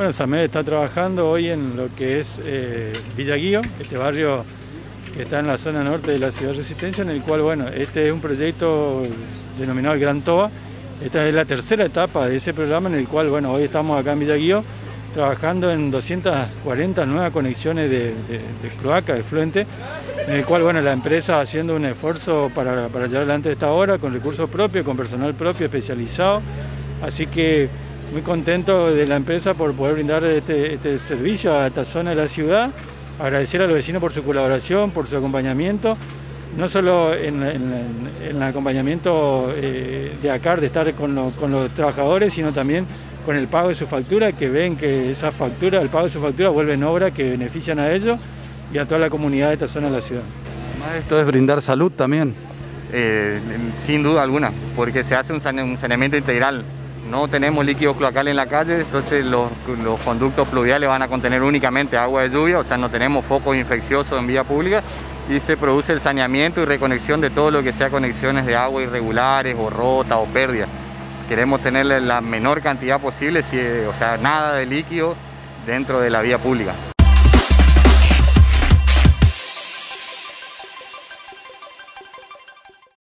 Bueno, SAMED está trabajando hoy en lo que es eh, Villa Guío, este barrio que está en la zona norte de la ciudad de Resistencia, en el cual, bueno, este es un proyecto denominado el Gran TOA. Esta es la tercera etapa de ese programa en el cual, bueno, hoy estamos acá en Villa Guío trabajando en 240 nuevas conexiones de, cloaca, de fluente, en el cual, bueno, la empresa haciendo un esfuerzo para, para llevar adelante esta obra con recursos propios, con personal propio especializado. Así que muy contento de la empresa por poder brindar este, este, servicio a esta zona de la ciudad, agradecer a los vecinos por su colaboración, por su acompañamiento, no solo en, el acompañamiento eh, de ACAR, de estar con, los trabajadores, sino también con el pago de su factura, que ven que esa factura, el pago de su factura vuelve en obra que benefician a ellos y a toda la comunidad de esta zona de la ciudad. Además esto es brindar salud también. Eh, sin duda alguna, porque se hace un saneamiento integral no tenemos líquidos cloacales en la calle, entonces los, conductos pluviales van a contener únicamente agua de lluvia, o sea, no tenemos focos infecciosos en vía pública y se produce el saneamiento y reconexión de todo lo que sea conexiones de agua irregulares o rotas o pérdidas. Queremos tener la menor cantidad posible, o sea, nada de líquido dentro de la vía pública.